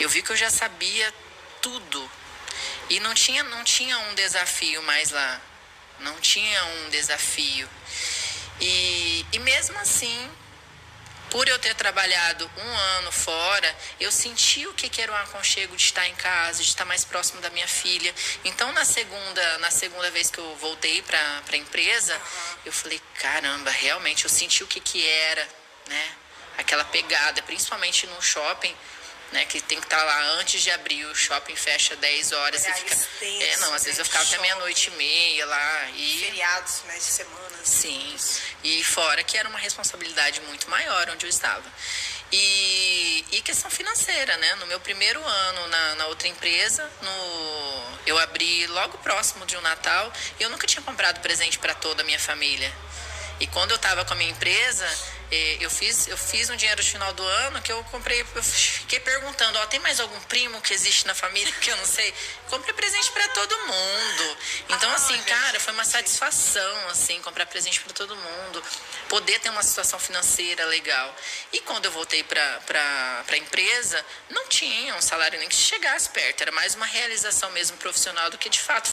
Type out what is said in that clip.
eu vi que eu já sabia tudo. E não tinha, não tinha um desafio mais lá. Não tinha um desafio. E, e mesmo assim, por eu ter trabalhado um ano fora, eu senti o que, que era o aconchego de estar em casa, de estar mais próximo da minha filha. Então, na segunda, na segunda vez que eu voltei para a empresa, uhum. eu falei: caramba, realmente eu senti o que, que era, né? Aquela pegada, principalmente no shopping né? Que tem que estar tá lá antes de abrir, o shopping fecha 10 horas. Você fica, extenso, é, não, às vezes eu ficava até meia-noite e meia lá. E, Feriados, finais de semana. Sim. E fora que era uma responsabilidade muito maior onde eu estava. E, e questão financeira, né? No meu primeiro ano na, na outra empresa, no, eu abri logo próximo de um Natal e eu nunca tinha comprado presente para toda a minha família. E quando eu estava com a minha empresa, eu fiz, eu fiz um dinheiro no final do ano que eu comprei, eu fiquei perguntando, ó, tem mais algum primo que existe na família que eu não sei? Comprei presente para todo mundo. Então, ah, assim, cara, foi uma satisfação, assim, comprar presente para todo mundo, poder ter uma situação financeira legal. E quando eu voltei para a empresa, não tinha um salário nem que chegasse perto, era mais uma realização mesmo profissional do que de fato